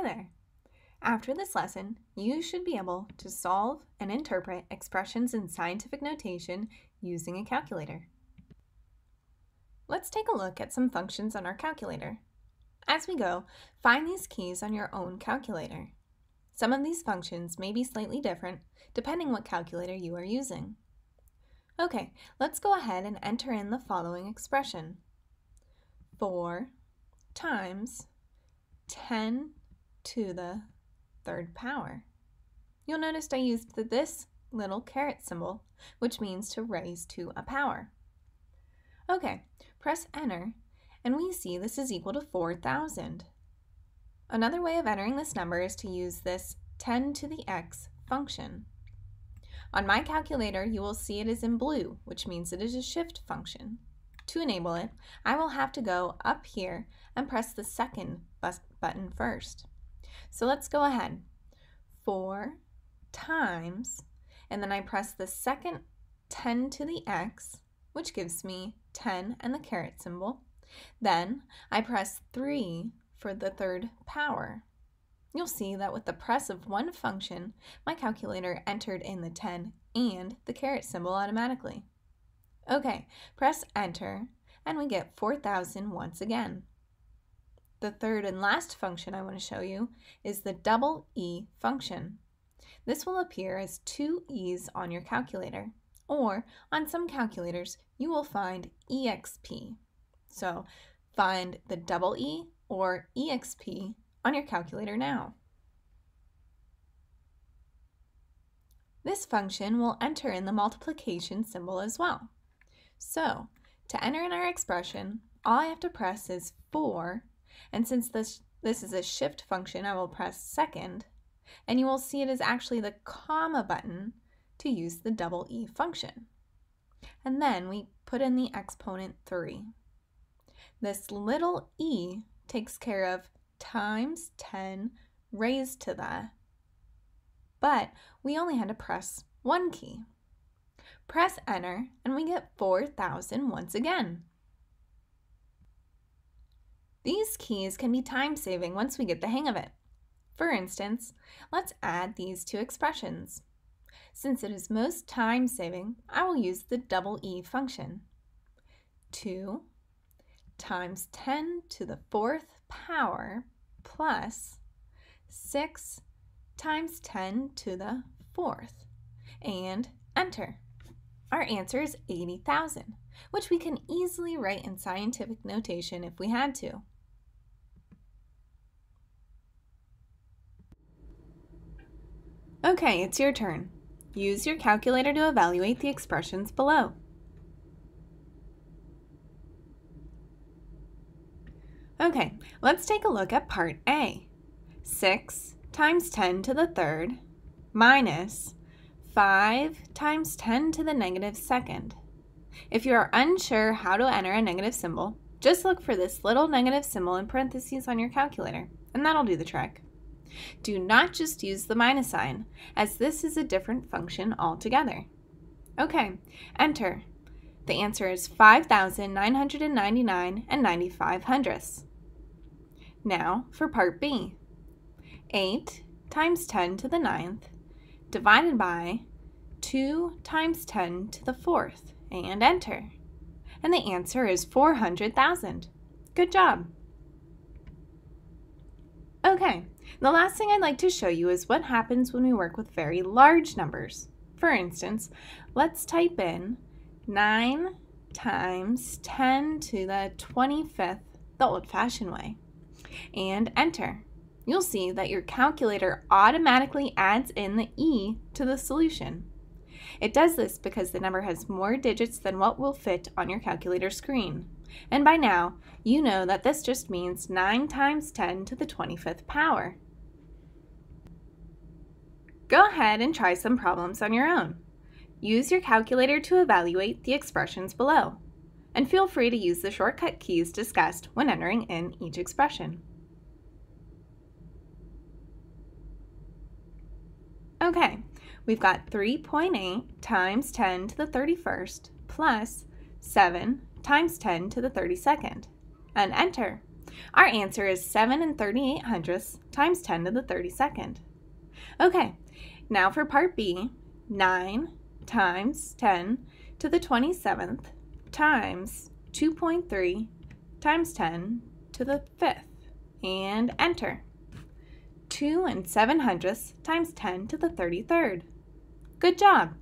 Hi there! After this lesson, you should be able to solve and interpret expressions in scientific notation using a calculator. Let's take a look at some functions on our calculator. As we go, find these keys on your own calculator. Some of these functions may be slightly different depending what calculator you are using. Okay, let's go ahead and enter in the following expression. 4 times 10 to the third power. You'll notice I used this little caret symbol, which means to raise to a power. Okay, press enter, and we see this is equal to 4,000. Another way of entering this number is to use this 10 to the x function. On my calculator, you will see it is in blue, which means it is a shift function. To enable it, I will have to go up here and press the second button first. So let's go ahead. 4 times, and then I press the second 10 to the x, which gives me 10 and the caret symbol. Then I press 3 for the third power. You'll see that with the press of one function, my calculator entered in the 10 and the caret symbol automatically. Okay, press enter, and we get 4,000 once again. The third and last function I want to show you is the double E function. This will appear as two E's on your calculator, or on some calculators you will find EXP. So find the double E or EXP on your calculator now. This function will enter in the multiplication symbol as well. So, to enter in our expression, all I have to press is 4 and since this, this is a shift function, I will press second, and you will see it is actually the comma button to use the double E function. And then we put in the exponent 3. This little e takes care of times 10 raised to the, but we only had to press one key. Press enter and we get 4,000 once again. These keys can be time saving once we get the hang of it. For instance, let's add these two expressions. Since it is most time saving, I will use the double E function. 2 times 10 to the fourth power plus 6 times 10 to the fourth, and enter. Our answer is 80,000, which we can easily write in scientific notation if we had to. Okay, it's your turn. Use your calculator to evaluate the expressions below. Okay, let's take a look at part A. 6 times 10 to the third minus 5 times 10 to the negative second. If you are unsure how to enter a negative symbol, just look for this little negative symbol in parentheses on your calculator, and that'll do the trick. Do not just use the minus sign, as this is a different function altogether. Okay, enter. The answer is 5,999 and 95 hundredths. Now for part B. 8 times 10 to the ninth divided by 2 times 10 to the fourth, and enter. And the answer is 400,000. Good job. Okay, the last thing I'd like to show you is what happens when we work with very large numbers. For instance, let's type in 9 times 10 to the 25th the old-fashioned way and enter. You'll see that your calculator automatically adds in the e to the solution. It does this because the number has more digits than what will fit on your calculator screen. And by now, you know that this just means 9 times 10 to the 25th power. Go ahead and try some problems on your own. Use your calculator to evaluate the expressions below. And feel free to use the shortcut keys discussed when entering in each expression. Okay, we've got 3.8 times 10 to the 31st plus 7 times 10 to the 32nd. And enter. Our answer is 7 and 38 hundredths times 10 to the 32nd. Okay, now for part B, 9 times 10 to the 27th times 2.3 times 10 to the 5th. And enter. 2 and 7 hundredths times 10 to the 33rd. Good job!